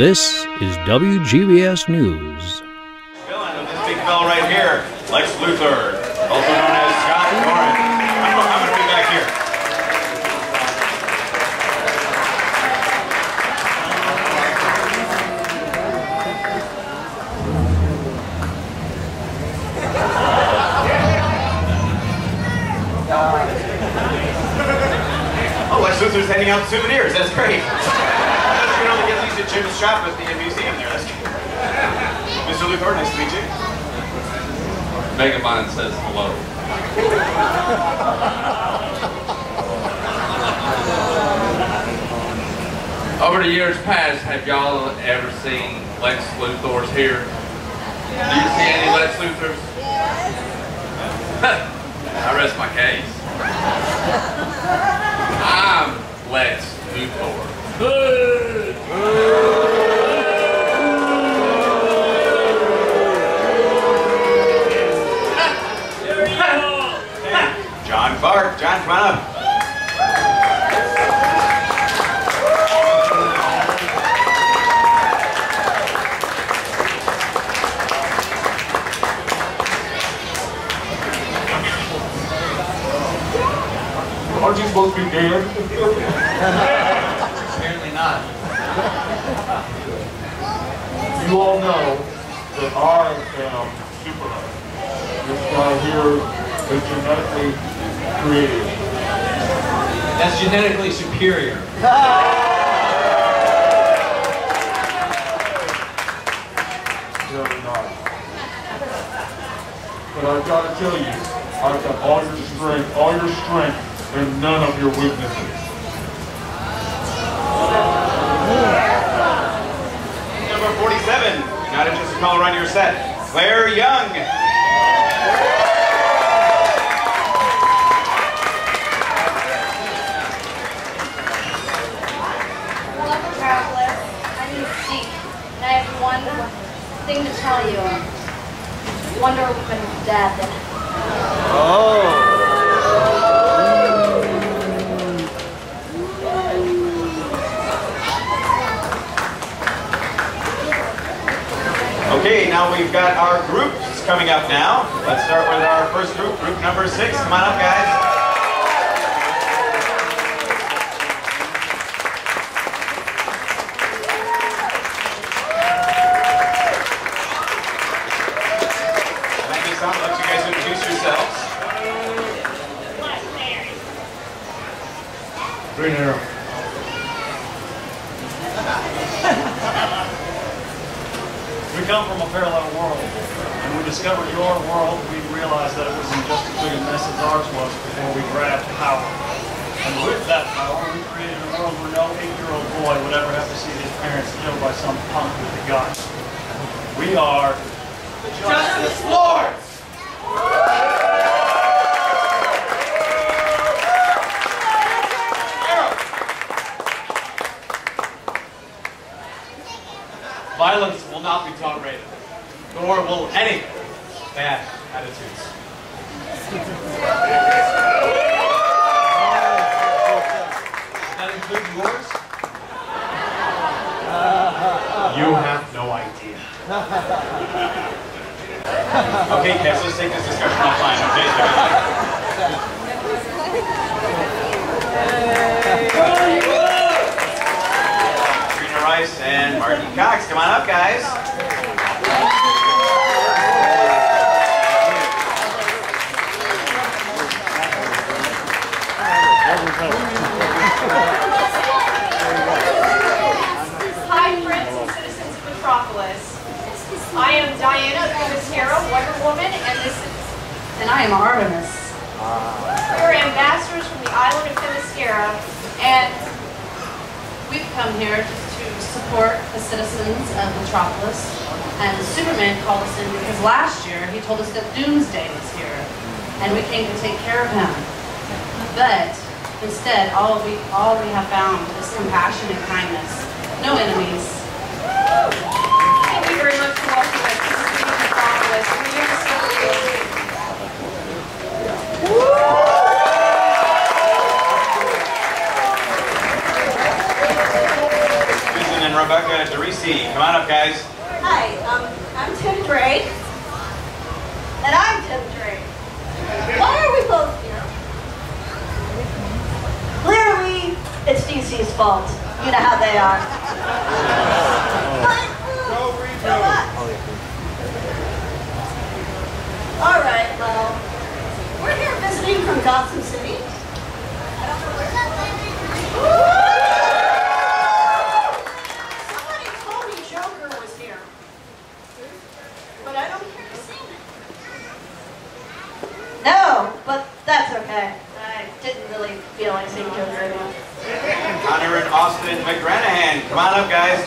This is WGBS News. Villain of this big fella right here, Lex Luthor, also known as Scott Doran. I'm, I'm going to be back here. Oh, Lex Luthor's handing out souvenirs. That's great. Get at Jim's at the museum there. Mr. Luthor, nice to meet you. Megamind says hello. Over the years past, have y'all ever seen Lex Luthor's here? Do you see any Lex Luthors? I rest my case. I'm Lex Luthor. Come on up. Aren't you supposed to be dead? Apparently not. You all know that I am Superman. This guy here is genetically created. That's genetically superior. Very nice. But I've got to tell you, I've got all your strength, all your strength, and none of your weaknesses. Number 47. You're not just a caller on your set. Claire Young. Hello, Metropolis. I'm Mystique, and I have one thing to tell you. Wonder Woman's dead. Oh. Okay, now we've got our groups coming up now. Let's start with our first group, group number six. Come on up, guys. Thank you, son. Let you guys introduce yourselves. Green Arrow. We come from a parallel world. When we discovered your world, we realized that it wasn't just as big a mess as ours was before we grabbed power. And with that power, we created a world where no eight-year-old boy would ever have to see his parents killed by some punk with a gun. We are the Justice Lords! Violence will not be tolerated, nor will any bad attitudes. Yours? You have no idea. Okay, Kes, let's take this discussion offline, okay? Karina Rice and Marty Cox, come on up, guys. Hi, friends and citizens of Metropolis. I am Diana of Themyscira, Wonder Woman, and this is... And I am Artemis. We're ambassadors from the island of Themyscira, and We've come here just to support the citizens of Metropolis. And Superman called us in because last year he told us that Doomsday was here. And we came to take care of him. But instead, all we, all we have found is compassion and kindness. No enemies. thank you very much for welcoming us to the city of Metropolis. We're here to celebrate Susan and Rebecca DeRisa WC. Come on up, guys. Hi, um, I'm Tim Drake. And I'm Tim Drake. Why are we both here? Clearly, it's DC's fault. You know how they are. But, uh, so what? All right, well, we're here visiting from Gotham City. I don't know where that Somebody told me Joker was here. But I don't hear a sing No, but that's okay. I didn't really feel like seeing Joker again. Connor and Austin McGranahan. Come on up, guys.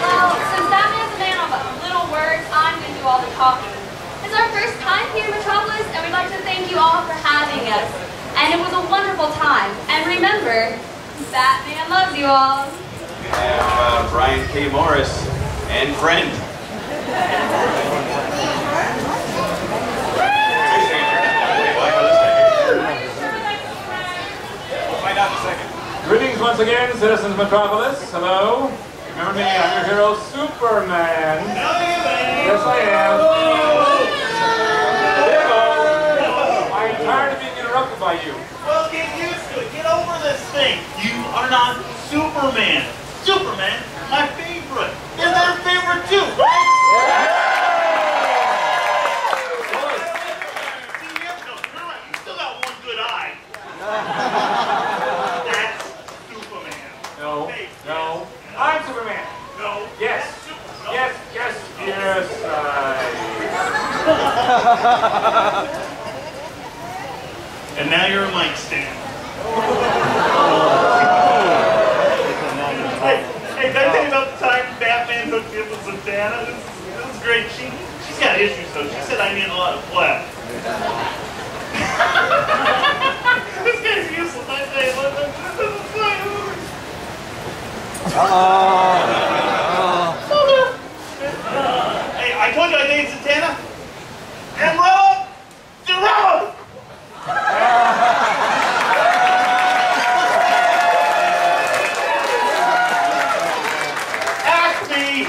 Well, since Batman's a man of little words, I'm going to do all the talking. It's our first time here in Metropolis, and we'd like to thank you all for having us. And it was a wonderful time. And remember, Batman loves you all. We have uh, Brian K. Morris and friend. We'll find out second. Greetings once again, citizens of Metropolis. Hello. Remember me, I'm your hero, Superman. Yes, I am. Hello. I am tired of being interrupted by you. Well, get used to it. Get over this thing. You are not Superman. Superman, my favorite. They're their favorite too, right? See, you have no- you're right. You still got one good eye. That's Superman. No, Hey, no. I'm Superman. No. Yes. No. Yes, yes, yes, I... And now you're a mic stand. hey, hey, can I tell you about the time Batman hooked me up with Zatanna? This, this is great. She, she's got issues though. She said I need a lot of flesh. this guy's useless. I say, look, look, this is fine. Hey, I told you I dated Zatanna. Emerald! Emerald! Ask me!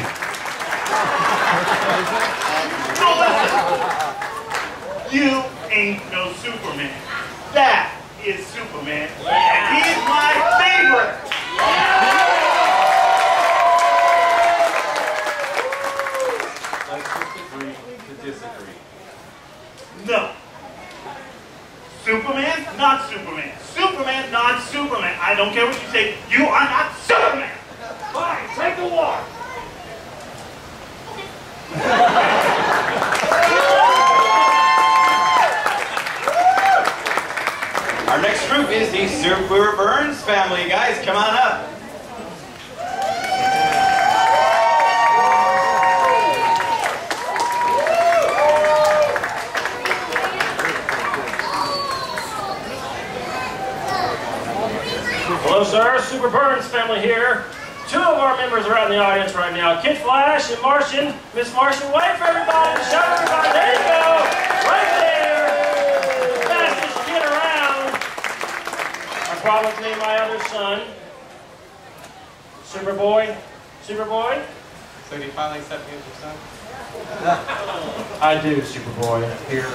No, listen. You ain't no Superman. That is Superman. And he's my favorite. Let's just agree to disagree. No. Superman, not Superman. Superman, not Superman. I don't care what you are not Superman. Fine, take the walk. Our next group is the Super Burns family. Guys, come on up. Hello, sir. Super Burns family here. Two of our members are out in the audience right now. Kid Flash and Martian. Miss Martian, wave for everybody. Shout everybody. There you go. Right there. Fastest kid around. I promised me my other son. Superboy. Superboy? So do you finally accept me as your son? I do, Superboy. Here.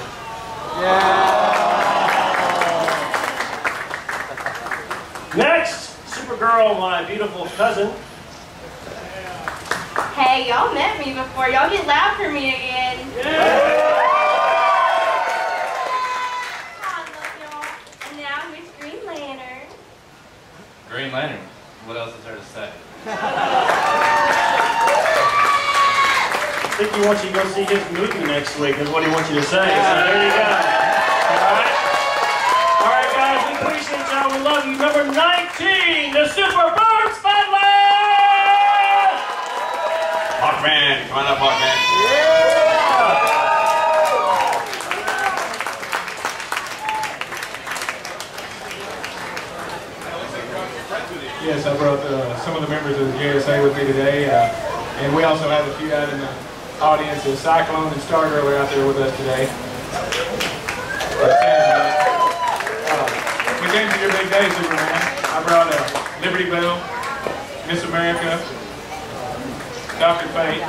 Yeah. Next, Supergirl, my beautiful cousin. Hey, y'all met me before. Y'all get loud for me again. I love y'all. And now Miss Green Lantern. Green Lantern. What else is there to say? I think he wants you to go see his movie next week, is what he wants you to say. So there you go. All right? All right, guys, we appreciate y'all. We love you. Number 19, the Super Birds family! Hawkman, come on up, Hawkman. Yes, I brought uh, some of the members of the JSA with me today, uh, and we also have a few out in the audience. Uh, Cyclone and Stargirl are out there with us today. Uh, today, Superman. I brought Liberty Belle, Miss America, Dr. Fate,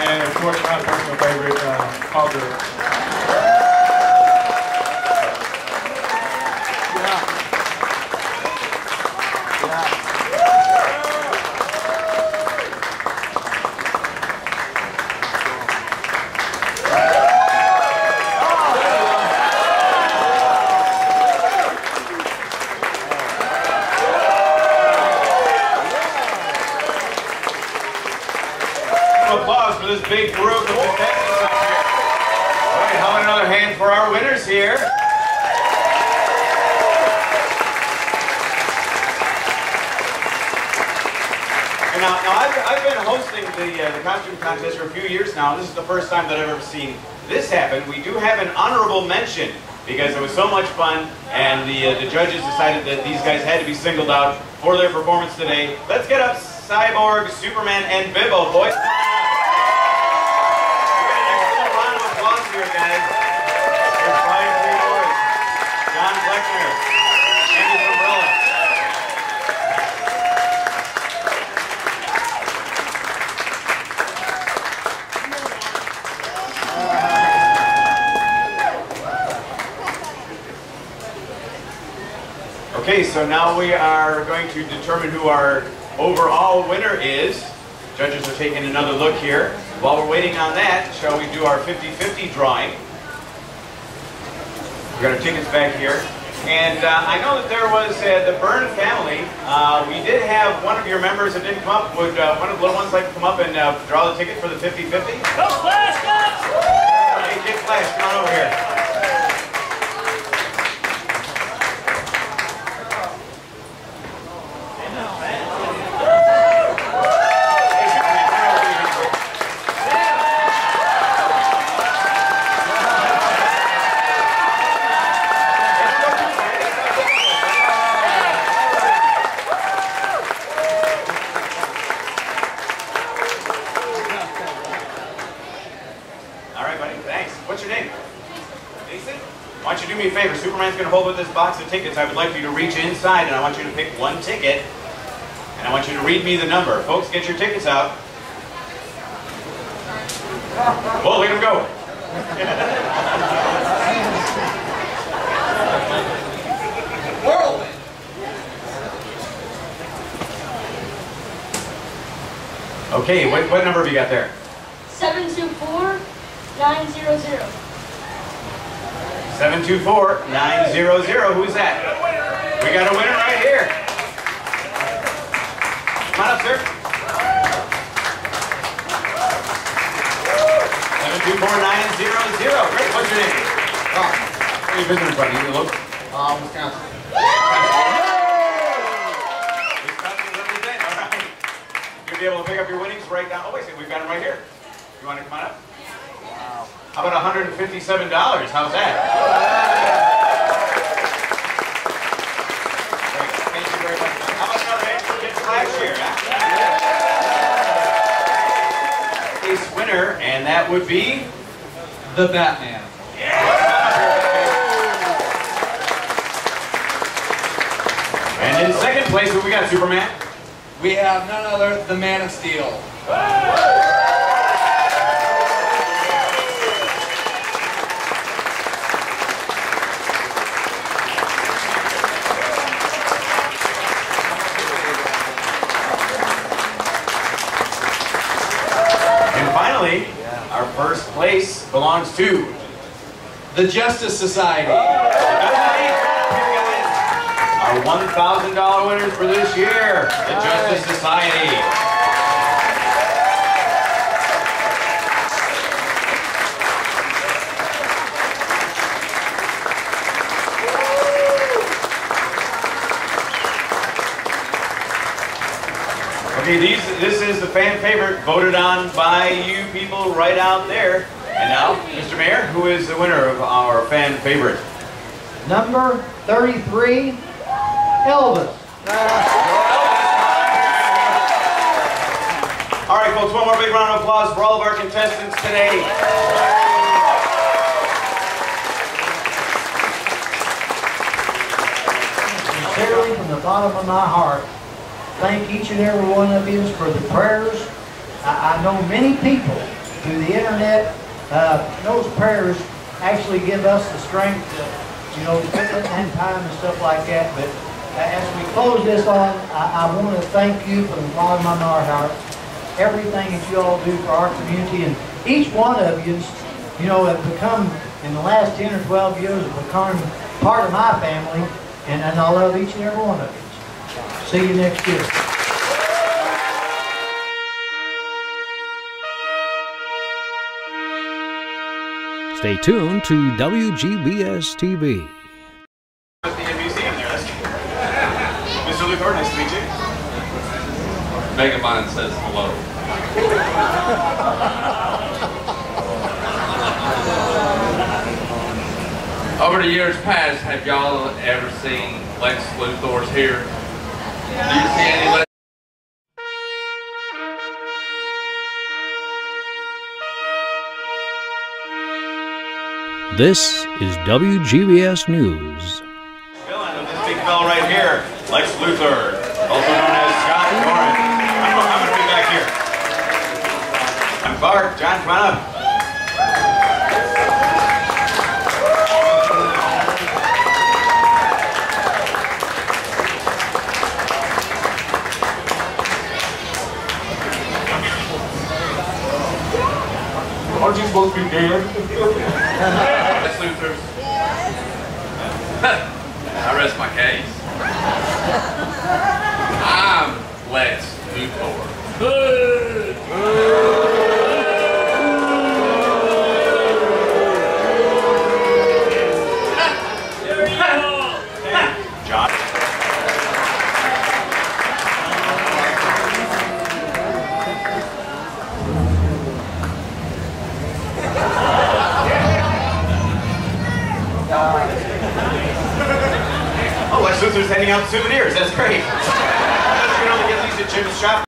and of course my personal favorite, uh, Power Girl. Applause for this big group of contestants up here. All right, how about another hand for our winners here? And now, now I've, I've been hosting the, uh, the costume contest for a few years now. This is the first time that I've ever seen this happen. We do have an honorable mention because it was so much fun, and the uh, the judges decided that these guys had to be singled out for their performance today. Let's get up Cyborg, Superman, and Bibbo, boys. Okay, so now we are going to determine who our overall winner is. Judges are taking another look here. While we're waiting on that, shall we do our 50-50 drawing? We've got our tickets back here. And uh, I know that there was uh, the Byrne family. Uh, we did have one of your members that didn't come up. Would uh, one of the little ones like to come up and uh, draw the ticket for the 50-50? Go Flash, go! Hey, Kid Flash, come on over here. All right, buddy. Thanks. What's your name? Jason? Why don't you do me a favor? Superman's going to hold up this box of tickets. I would like for you to reach inside, and I want you to pick one ticket. And I want you to read me the number. Folks, get your tickets out. Well, look at him go. Whirlwind. Okay, what, what number have you got there? 724 900. 724-900. Who's that? We got a winner right here. Come on up, sir. 724-900. Great. What's your name? Ron. Where are you visiting from? You look? Um, Wisconsin. Wisconsin represent. All right. You'll be able to pick up your winnings right now. Oh, wait a second. We've got them right here. You want to come on up? How about $157? How's that? Great. Thank you very much. How about another hand for Kid Flash here? Winner, and that would be The Batman. And in second place, we got, Superman? We have none other than the Man of Steel finally, our first place belongs to The Justice Society. Our $1,000 winners for this year, the Justice Society. Okay, these, this is the fan favorite voted on by you people right out there. And now, Mr. Mayor, who is the winner of our fan favorite? Number 33, Elvis. All right, folks, one more big round of applause for all of our contestants today.。from the bottom of my heart, thank each and every one of you for the prayers. I, I know many people through the internet, uh, those prayers actually give us the strength to, you know, put in time and stuff like that. But as we close this on, I, I want to thank you from the bottom of my heart. Everything that you all do for our community and each one of you, you know, have become, in the last 10 or 12 years, have become part of my family. And, and I love each and every one of you. See you next year. Stay tuned to WGBS TV. At the museum there. That's Mr. Luthor, nice to meet you. Megamind says hello. Over the years past, have y'all ever seen Lex Luthor's here? This is WGBS News. Villain of this big fella right here, Lex Luthor, also known as Scott Doran. I'm, I'm going to be back here. I'm Bart. John, come on up. Aren't you supposed to be dead? Lex Luthor's? I rest my case. I'm Lex Luthor. Luthor's handing out souvenirs. That's great. You can only get these at Jim's shop.